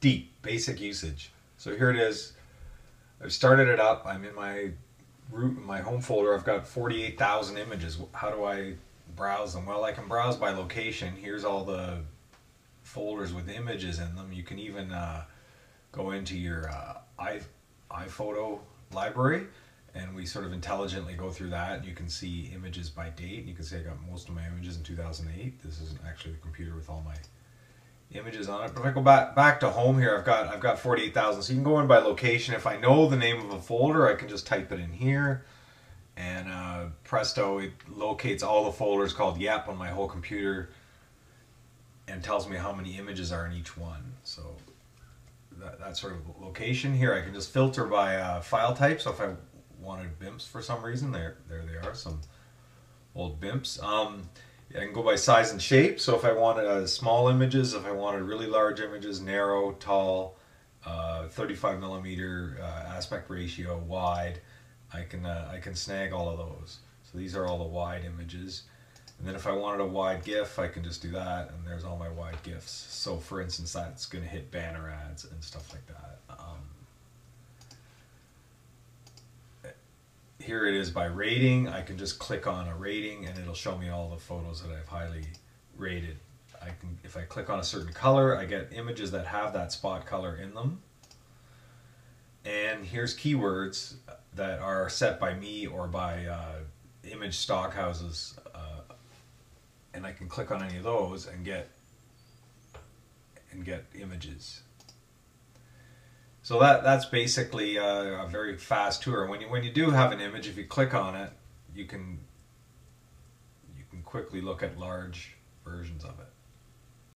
deep, basic usage. So here it is. I've started it up. I'm in my root, my home folder. I've got 48,000 images. How do I browse them? Well, I can browse by location. Here's all the folders with images in them. You can even uh, go into your uh, i iPhoto library and we sort of intelligently go through that. You can see images by date. You can see I got most of my images in 2008. This isn't actually the computer with all my images on it. But if I go back back to home here, I've got I've got 48,000. So you can go in by location. If I know the name of a folder, I can just type it in here, and uh, presto, it locates all the folders called Yep on my whole computer, and tells me how many images are in each one. So that, that sort of location here, I can just filter by uh, file type. So if I wanted BIMPs for some reason, there there they are, some old BIMPs. Um, I can go by size and shape. So if I wanted uh, small images, if I wanted really large images, narrow, tall, uh, 35 millimeter uh, aspect ratio, wide, I can uh, I can snag all of those. So these are all the wide images. And then if I wanted a wide GIF, I can just do that, and there's all my wide GIFs. So for instance, that's going to hit banner ads and stuff like that. Um, here it is by rating. I can just click on a rating and it'll show me all the photos that I've highly rated. I can, if I click on a certain color, I get images that have that spot color in them. And here's keywords that are set by me or by uh, image stock houses. Uh, and I can click on any of those and get and get images. So that that's basically a, a, very fast tour. When you when you do have an image, if you click on it, you can you can quickly look at large versions of it.